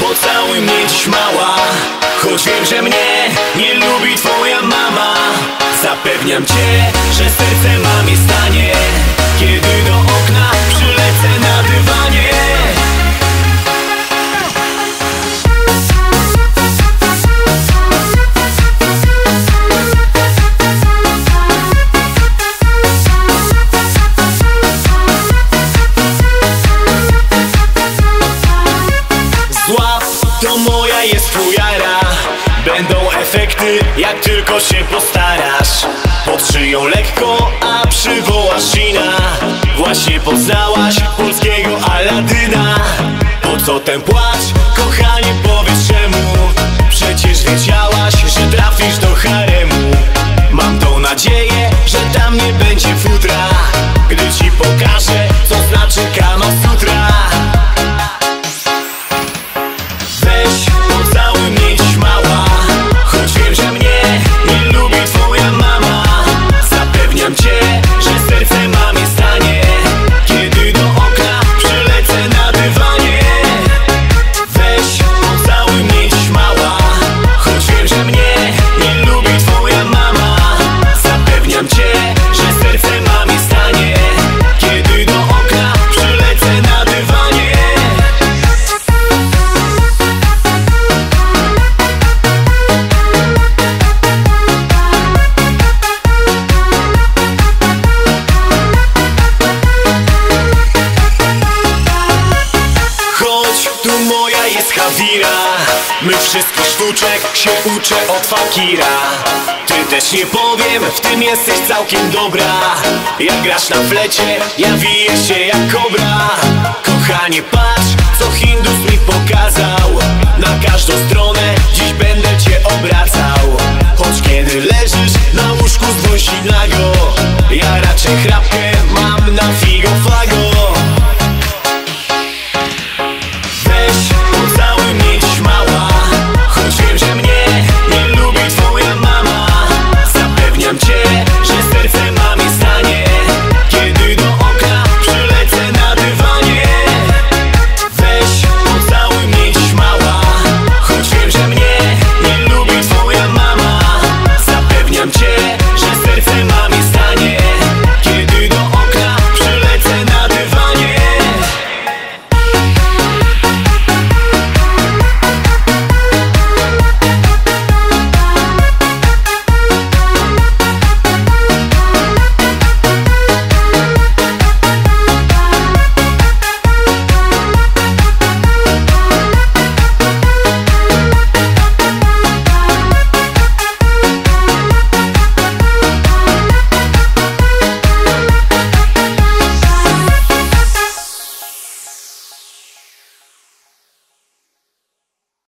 pocałuj mnie dziś mała. Choć wiem, że mnie nie lubi twoja mama Zapewniam cię, że serce mamie stanie Kiedy fujara Będą efekty, jak tylko się postarasz. Pod szyją lekko, a przywołasz Shina Właśnie poznałaś polskiego Aladyna. Po co ten płacz, kochanie powiedz czemu? Przecież wiedziałaś, że trafisz do haremu. Mam tą nadzieję, że tam nie będzie futra jest Hawira. My wszystkich sztuczek się uczę od fakira. Ty też nie powiem, w tym jesteś całkiem dobra. Jak grasz na flecie, ja wiję się